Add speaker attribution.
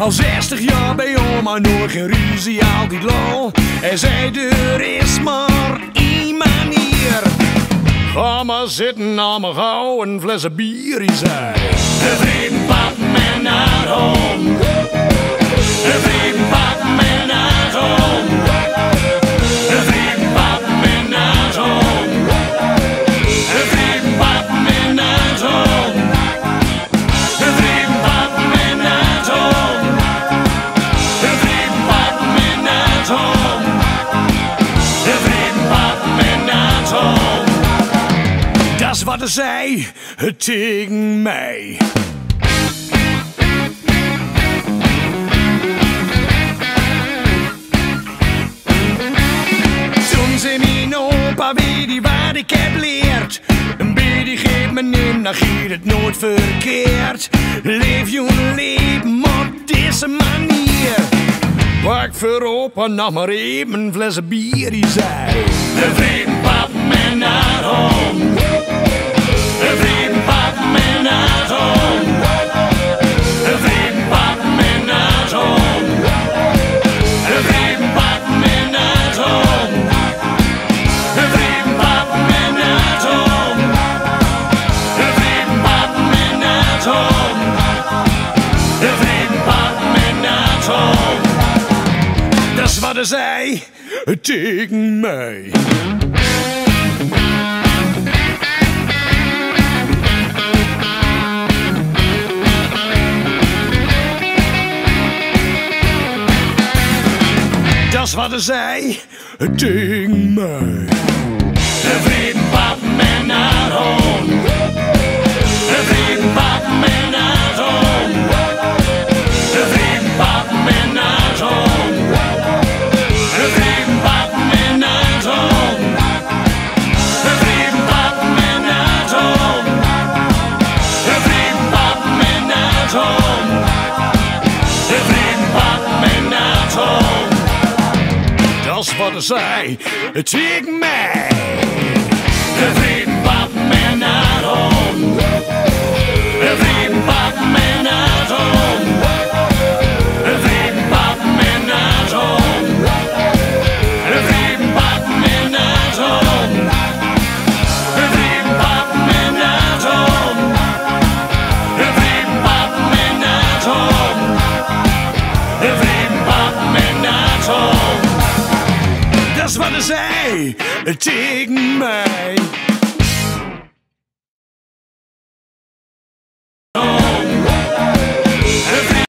Speaker 1: Al 60 jaar bij oma, nooit geen ruzie, altijd lol. En zei, er is maar één manier. Ga maar zitten, mijn gauw een fles bier, hij zei. Wat hij zei tegen mij. Toen zei mijn opa, weet je wat ik heb leerd? Een beetje geeft me neem, dan gaat het nooit verkeerd. Leef je leven op deze manier. Pak voor opa maar even een fles bier, die zei. De vriend pakt me naar Hij zei tegen mij. Dat zei tegen mij. Dat is wat hij home. Dat is